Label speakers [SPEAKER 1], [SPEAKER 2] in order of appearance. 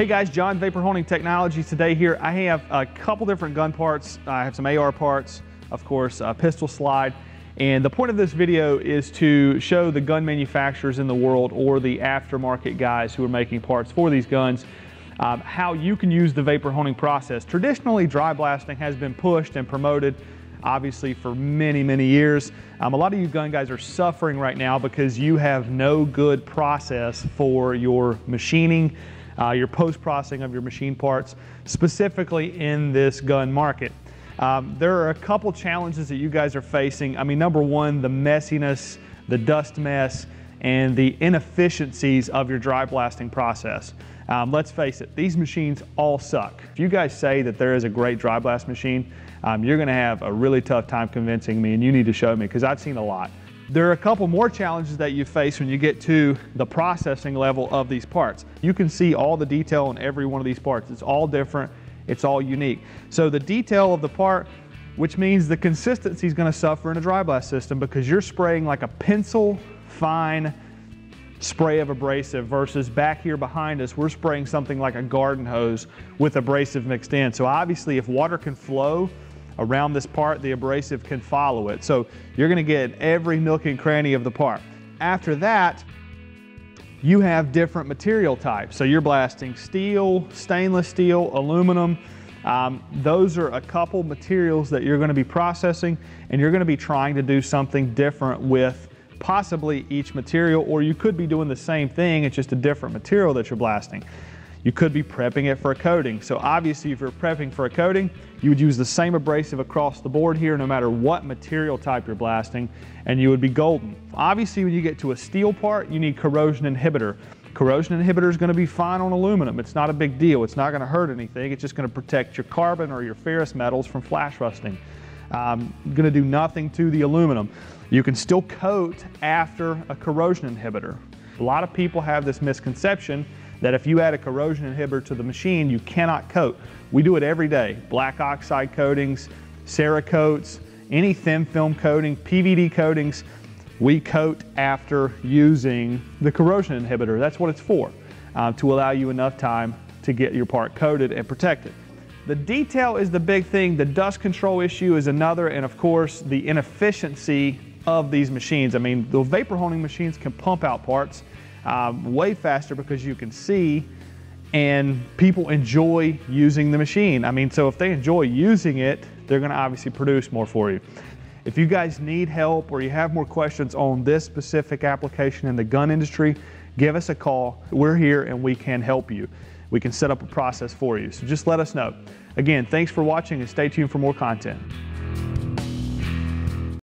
[SPEAKER 1] Hey guys, John Vapor Honing Technologies today here. I have a couple different gun parts. I have some AR parts, of course, a pistol slide. And the point of this video is to show the gun manufacturers in the world or the aftermarket guys who are making parts for these guns um, how you can use the vapor honing process. Traditionally, dry blasting has been pushed and promoted obviously for many, many years. Um, a lot of you gun guys are suffering right now because you have no good process for your machining, uh, your post-processing of your machine parts, specifically in this gun market. Um, there are a couple challenges that you guys are facing. I mean, number one, the messiness, the dust mess, and the inefficiencies of your dry blasting process. Um, let's face it, these machines all suck. If you guys say that there is a great dry blast machine, um, you're gonna have a really tough time convincing me and you need to show me because I've seen a lot. There are a couple more challenges that you face when you get to the processing level of these parts. You can see all the detail in every one of these parts. It's all different, it's all unique. So the detail of the part, which means the consistency is gonna suffer in a dry blast system because you're spraying like a pencil fine spray of abrasive versus back here behind us, we're spraying something like a garden hose with abrasive mixed in. So obviously if water can flow, around this part, the abrasive can follow it. So you're gonna get every nook and cranny of the part. After that, you have different material types. So you're blasting steel, stainless steel, aluminum. Um, those are a couple materials that you're gonna be processing and you're gonna be trying to do something different with possibly each material or you could be doing the same thing, it's just a different material that you're blasting. You could be prepping it for a coating. So obviously if you're prepping for a coating, you would use the same abrasive across the board here no matter what material type you're blasting and you would be golden. Obviously when you get to a steel part, you need corrosion inhibitor. Corrosion inhibitor is going to be fine on aluminum. It's not a big deal. It's not going to hurt anything. It's just going to protect your carbon or your ferrous metals from flash rusting. Um, going to do nothing to the aluminum. You can still coat after a corrosion inhibitor. A lot of people have this misconception that if you add a corrosion inhibitor to the machine, you cannot coat. We do it every day. Black oxide coatings, Cerakotes, any thin film coating, PVD coatings, we coat after using the corrosion inhibitor. That's what it's for, uh, to allow you enough time to get your part coated and protected. The detail is the big thing. The dust control issue is another, and of course, the inefficiency of these machines. I mean, the vapor honing machines can pump out parts um, way faster because you can see and people enjoy using the machine. I mean, so if they enjoy using it, they're gonna obviously produce more for you. If you guys need help or you have more questions on this specific application in the gun industry, give us a call. We're here and we can help you. We can set up a process for you. So just let us know. Again, thanks for watching and stay tuned for more content.